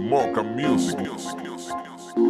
Smoke music. music, music, music.